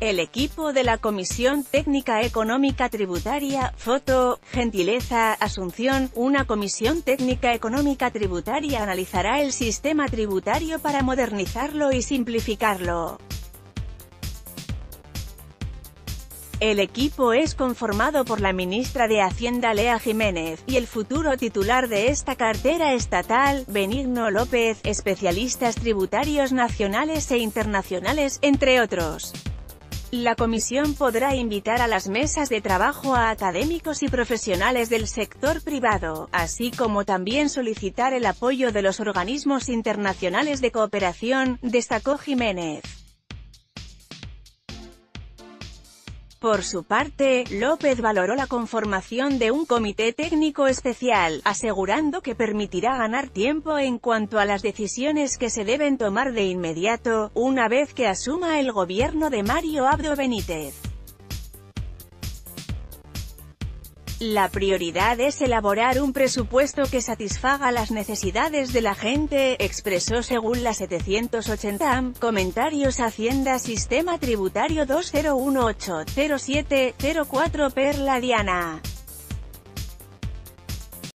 El equipo de la Comisión Técnica Económica Tributaria, foto, gentileza, Asunción, una Comisión Técnica Económica Tributaria analizará el sistema tributario para modernizarlo y simplificarlo. El equipo es conformado por la ministra de Hacienda Lea Jiménez, y el futuro titular de esta cartera estatal, Benigno López, especialistas tributarios nacionales e internacionales, entre otros. La comisión podrá invitar a las mesas de trabajo a académicos y profesionales del sector privado, así como también solicitar el apoyo de los organismos internacionales de cooperación, destacó Jiménez. Por su parte, López valoró la conformación de un comité técnico especial, asegurando que permitirá ganar tiempo en cuanto a las decisiones que se deben tomar de inmediato, una vez que asuma el gobierno de Mario Abdo Benítez. La prioridad es elaborar un presupuesto que satisfaga las necesidades de la gente, expresó según la 780 AM, comentarios Hacienda Sistema Tributario 2018-07-04 Perla Diana.